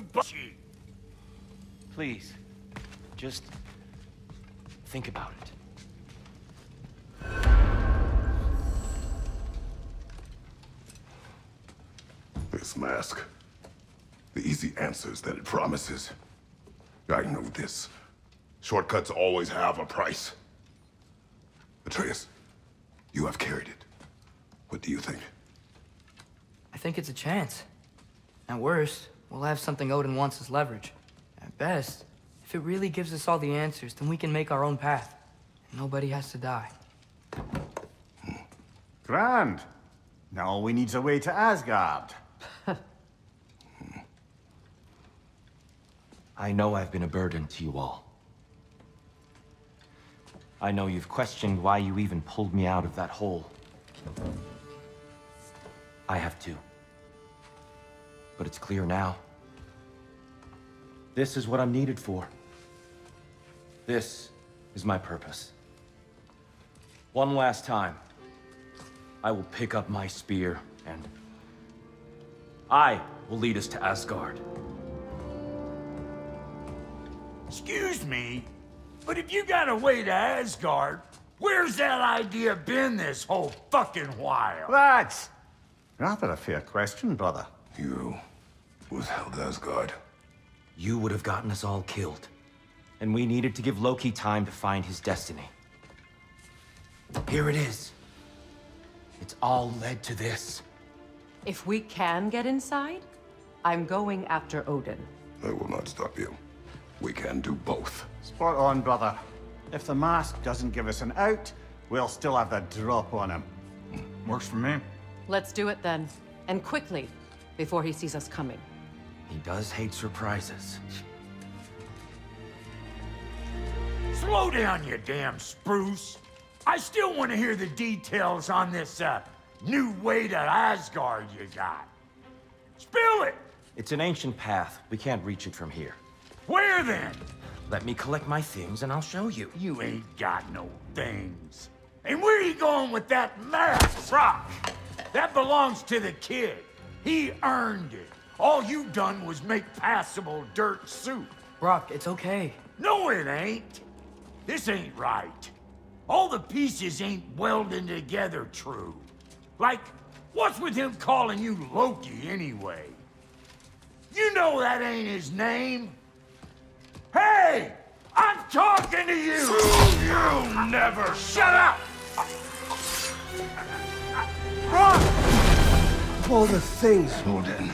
bullshit. Please, just think about it. This mask. The easy answers that it promises. I know this. Shortcuts always have a price. Atreus, you have carried it. What do you think? I think it's a chance. At worst, we'll have something Odin wants as leverage. At best, if it really gives us all the answers, then we can make our own path. And Nobody has to die. Grand. Now all we need's a way to Asgard. I know I've been a burden to you all. I know you've questioned why you even pulled me out of that hole. I have too. But it's clear now. This is what I'm needed for. This is my purpose. One last time, I will pick up my spear and I will lead us to Asgard. Excuse me, but if you got a way to Asgard, where's that idea been this whole fucking while? That's rather a fair question, brother. You withheld Asgard. You would have gotten us all killed. And we needed to give Loki time to find his destiny. Here it is. It's all led to this. If we can get inside, I'm going after Odin. I will not stop you. We can do both. Spot on, brother. If the mask doesn't give us an out, we'll still have the drop on him. Works for me. Let's do it then. And quickly, before he sees us coming. He does hate surprises. Slow down, you damn spruce. I still want to hear the details on this, uh, new way to Asgard you got. Spill it! It's an ancient path. We can't reach it from here. Where then? Let me collect my things and I'll show you. You ain't got no things. And where are you going with that mask, Brok? That belongs to the kid. He earned it. All you done was make passable dirt soup. Brok, it's okay. No, it ain't. This ain't right. All the pieces ain't welding together true. Like, what's with him calling you Loki anyway? You know that ain't his name. Hey! I'm talking to you! You never shut up! All the things. Odin.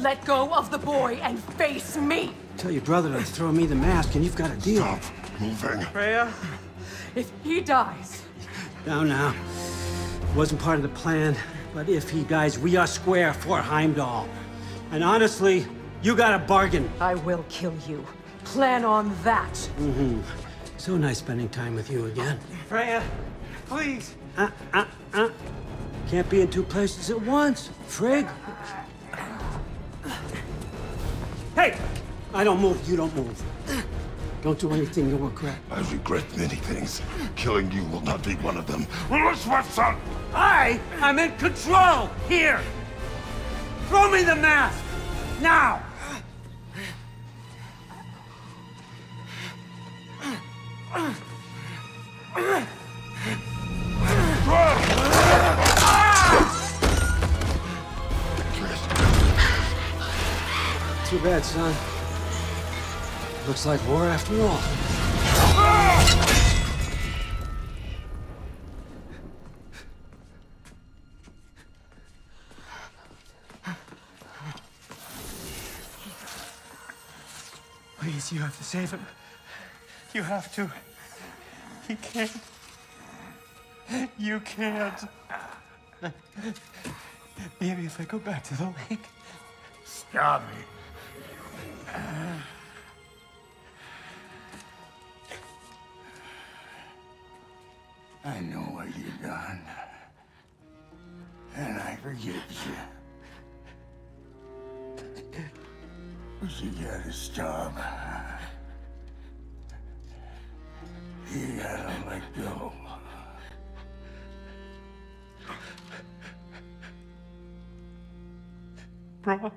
Let go of the boy and face me! Tell your brother to throw me the mask and you've got a deal. Stop moving. Freya? If he dies, Now, now. Wasn't part of the plan, but if he dies, we are square for Heimdall. And honestly, you got a bargain. I will kill you. Plan on that. Mm-hmm. So nice spending time with you again. Freya, please. Uh, uh, uh. Can't be in two places at once, Frigg. Hey! I don't move, you don't move. Don't do anything you'll regret. I regret many things. Killing you will not be one of them. Release my son! I am in control here! Throw me the mask! Now! Too bad, son. Looks like war after all. Please, you have to save him. You have to. He can't. You can't. Maybe if I go back to the lake. Stop me. I know what you've done. And I forgive you. But you gotta stop. You gotta let go. Bro.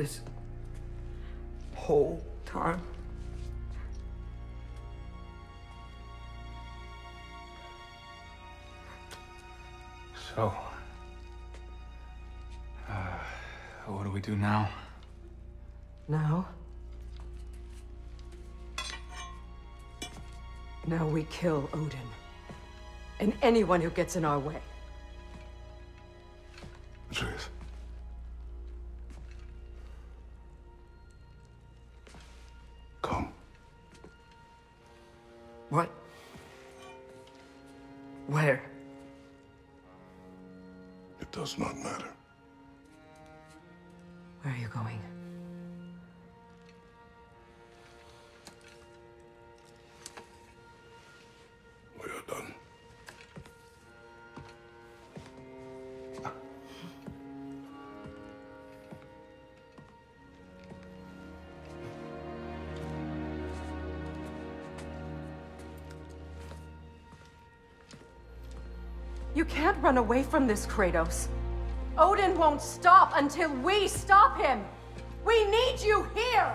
This whole time? So, uh, what do we do now? Now? Now we kill Odin. And anyone who gets in our way. What? Where? It does not matter. Where are you going? You can't run away from this, Kratos. Odin won't stop until we stop him! We need you here!